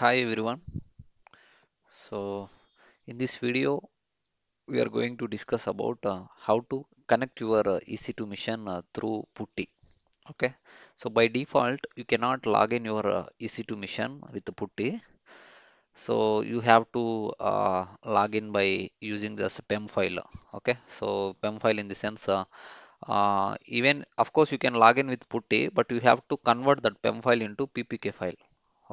Hi everyone. So in this video we are going to discuss about uh, how to connect your uh, EC2 machine uh, through Putty. Okay. So by default you cannot log in your uh, EC2 machine with the Putty. So you have to uh, log in by using this PEM file. Okay. So PEM file in the sense uh, even of course you can log in with Putty, but you have to convert that PEM file into PPK file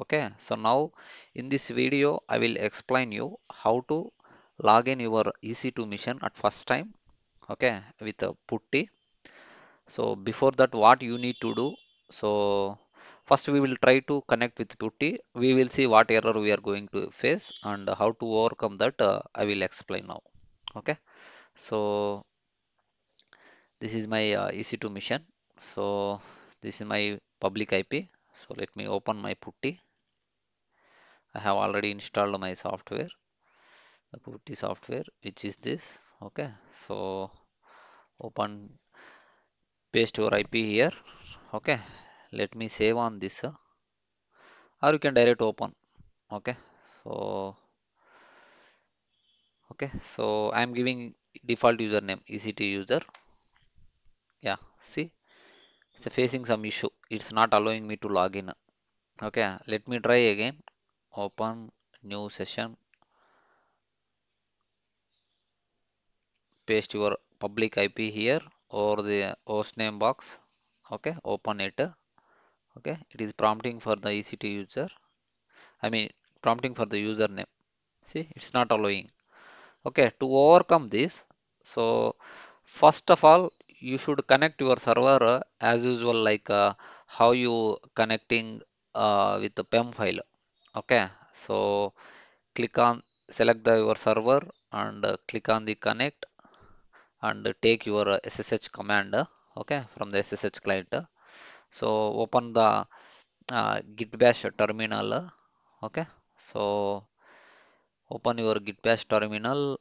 okay so now in this video I will explain you how to log in your EC2 mission at first time okay with a putty so before that what you need to do so first we will try to connect with putty we will see what error we are going to face and how to overcome that uh, I will explain now okay. So this is my uh, EC2 mission so this is my public IP so let me open my putty I have already installed my software the putty software which is this okay? So open paste your IP here okay? Let me save on this or you can direct open okay? So okay? So I'm giving default username EC2 user. Yeah see? It's facing some issue. It's not allowing me to log in okay? Let me try again open new session paste your public IP here or the hostname box okay open it okay. It is prompting for the EC2 user I mean prompting for the username. See it's not allowing. Okay to overcome this so first of all you should connect your server uh, as usual like uh, how you connecting uh, with the PEM file okay so click on select the your server and click on the connect and take your SSH command okay from the SSH client. So open the uh, git bash terminal okay. So open your git bash terminal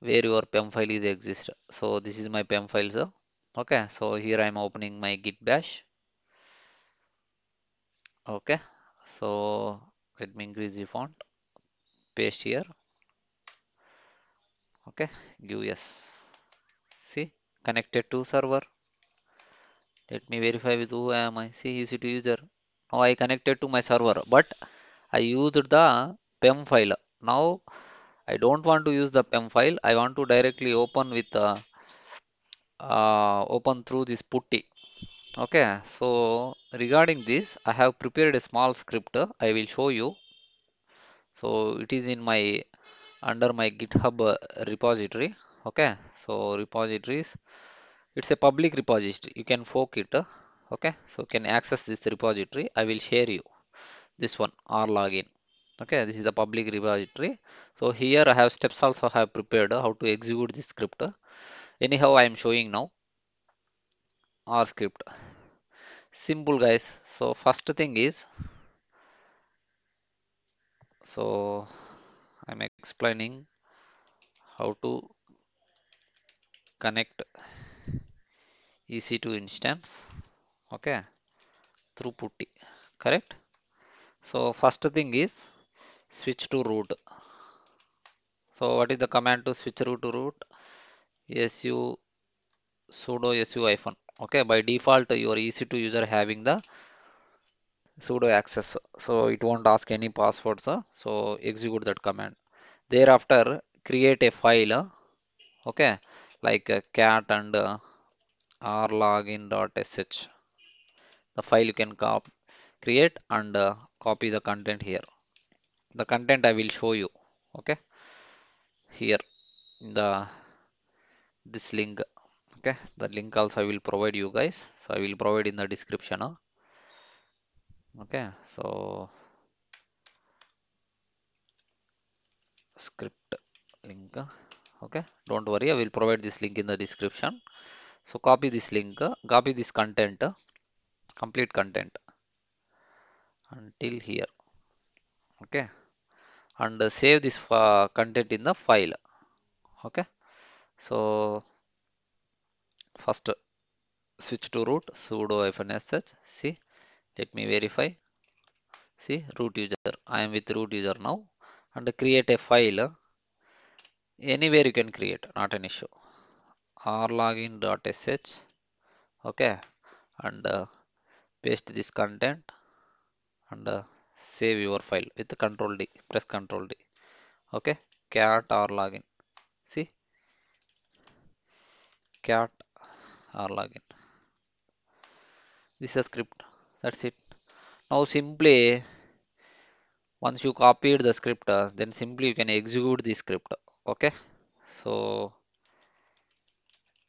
where your pem file is exist. So this is my pem file so okay so here i am opening my git bash okay so let me increase the font. Paste here. Okay give yes. See connected to server. Let me verify with who am i? See ec2 user. Now i connected to my server but i used the pem file. Now I don't want to use the PEM file. I want to directly open with uh, uh, open through this putty. Okay, so regarding this, I have prepared a small script. I will show you. So it is in my under my GitHub uh, repository. Okay, so repositories. It's a public repository. You can fork it. Okay, so you can access this repository. I will share you this one r login okay this is the public repository so here i have steps also I have prepared how to execute this script anyhow i am showing now r script. Simple guys. So first thing is so i'm explaining how to connect ec2 instance okay through putty correct? So first thing is switch to root. So what is the command to switch root to root? Su sudo su hyphen okay by default your ec2 user having the sudo access. So it won't ask any passwords so execute that command. Thereafter create a file okay like cat and uh, rlogin.sh the file you can create and uh, copy the content here. The content i will show you okay here in the this link okay the link also i will provide you guys. So i will provide in the description okay so script link okay don't worry i will provide this link in the description. So copy this link copy this content complete content. Until here. Okay and save this uh, content in the file. Okay so first switch to root sudo sh see let me verify. See root user I am with root user now and create a file. Anywhere you can create not an issue. Rlogin.sh okay and uh, paste this content and uh, save your file with control D press control D okay. Cat rlogin see. Cat rlogin this is a script. That's it. Now simply once you copied the script uh, then simply you can execute the script okay? So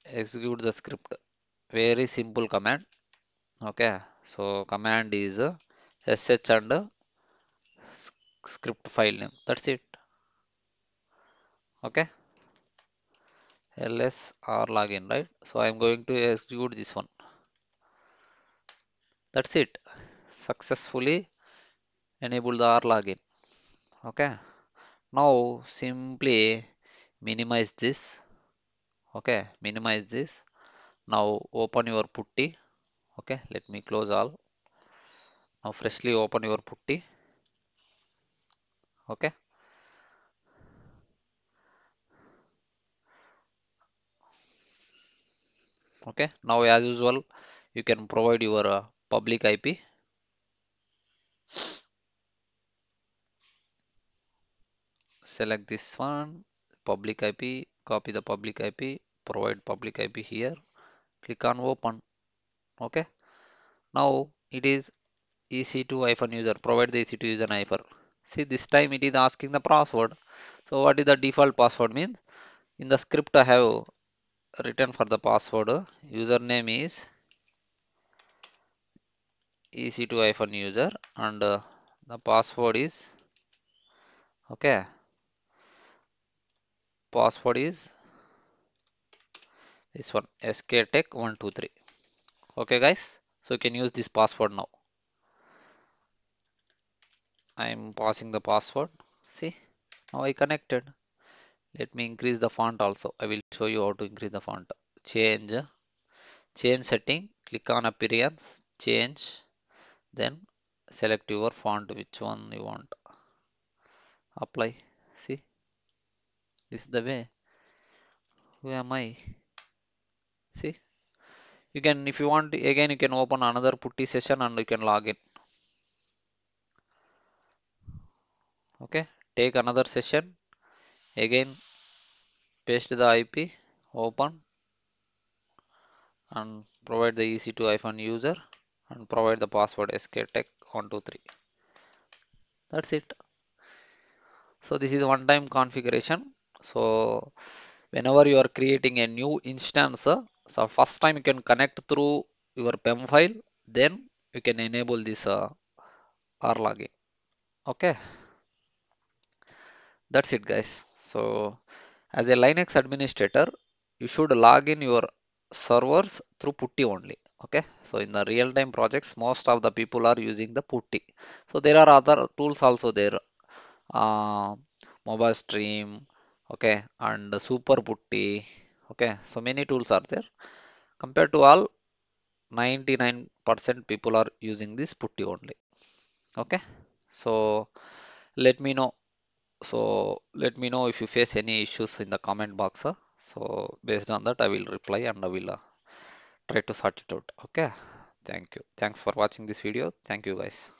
execute the script. Very simple command okay? So command is uh, sh and uh, script file name. That's it. Okay ls r login right? So i'm going to execute this one. That's it. Successfully enable the r login. Okay. Now simply minimize this. Okay. Minimize this. Now open your putty. Okay. Let me close all. Now freshly open your putty. Okay okay now as usual you can provide your uh, public ip select this one public ip copy the public ip provide public ip here. Click on open. Okay now it is ec2 hyphen user provide the ec2 user hyphen see this time it is asking the password. So what is the default password means? In the script i have written for the password. Username is ec2 hyphen user and uh, the password is okay. Password is this one sktech123 okay guys so you can use this password now. I am passing the password. See now i connected let me increase the font also. I will show you how to increase the font. Change. Change setting. Click on appearance. Change. Then select your font which one you want. Apply. See? This is the way. Who am i? See? You can if you want again you can open another putty session and you can log in. Okay? Take another session again paste the ip open and provide the ec2 hyphen user and provide the password sktech123 that's it. So this is one time configuration. So whenever you are creating a new instance uh, so first time you can connect through your pem file then you can enable this uh, r login. Okay? That's it guys so as a linux administrator you should log in your servers through putty only okay? So in the real-time projects most of the people are using the putty. So there are other tools also there. Uh, MobaXterm okay and super putty okay? So many tools are there. Compared to all 99% people are using this putty only okay? So let me know so let me know if you face any issues in the comment box so based on that i will reply and i will uh, try to sort it out. Okay? Thank you. Thanks for watching this video. Thank you guys